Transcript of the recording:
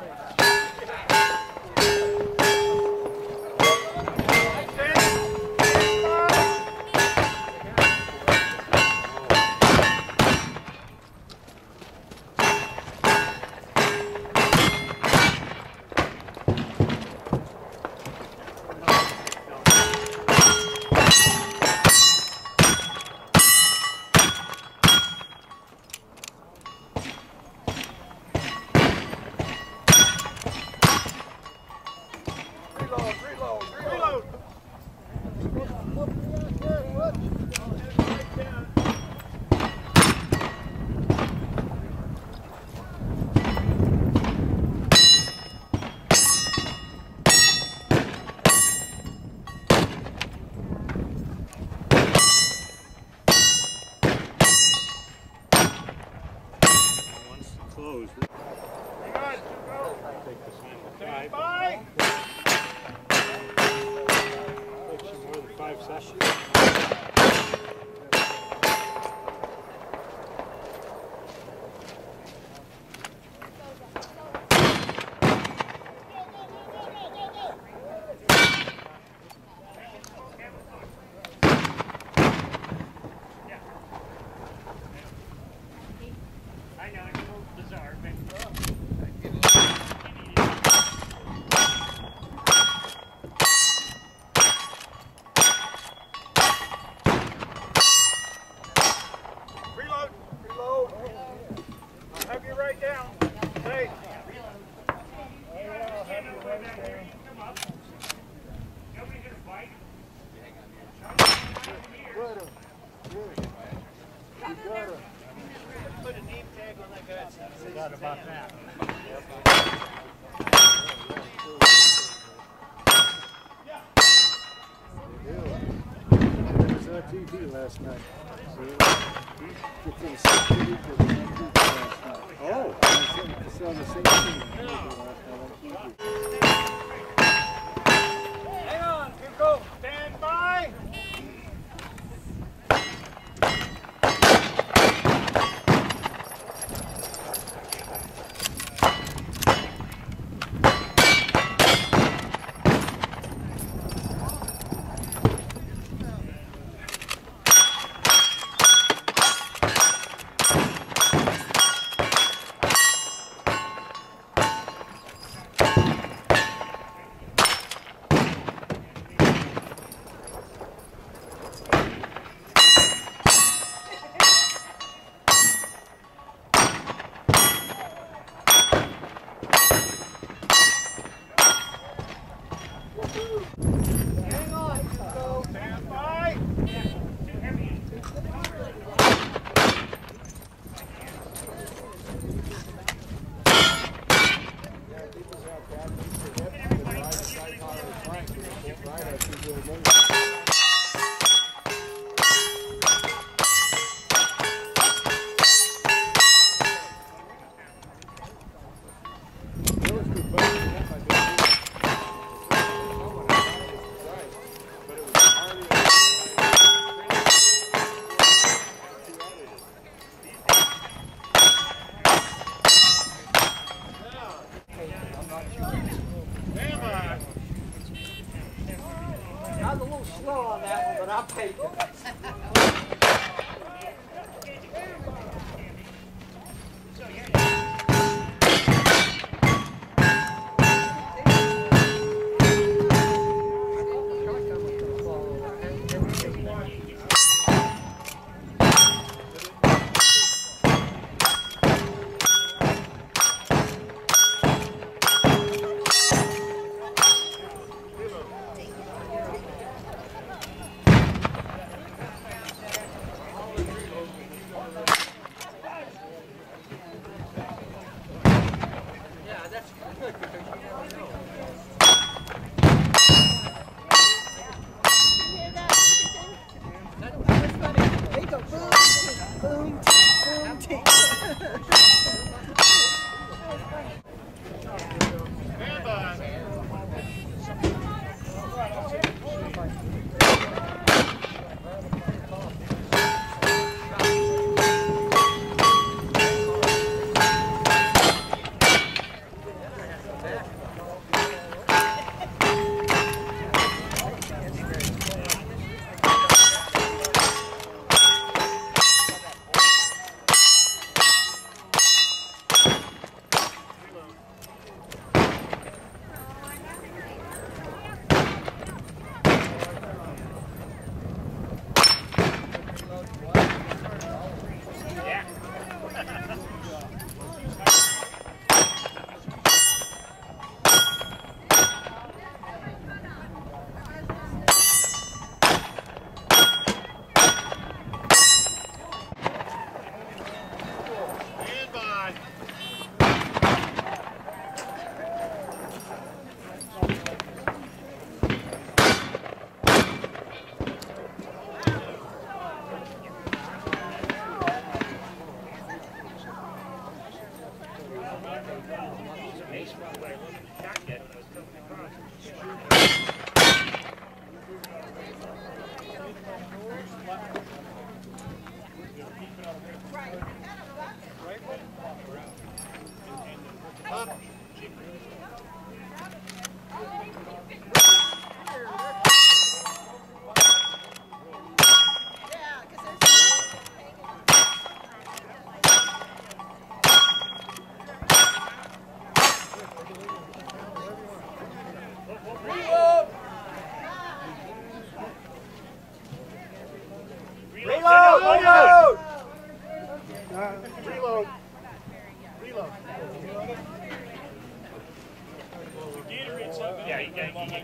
Yeah. Fecha. about that? TV last night. It's on TV last night. Oh! It's on the same thing last night.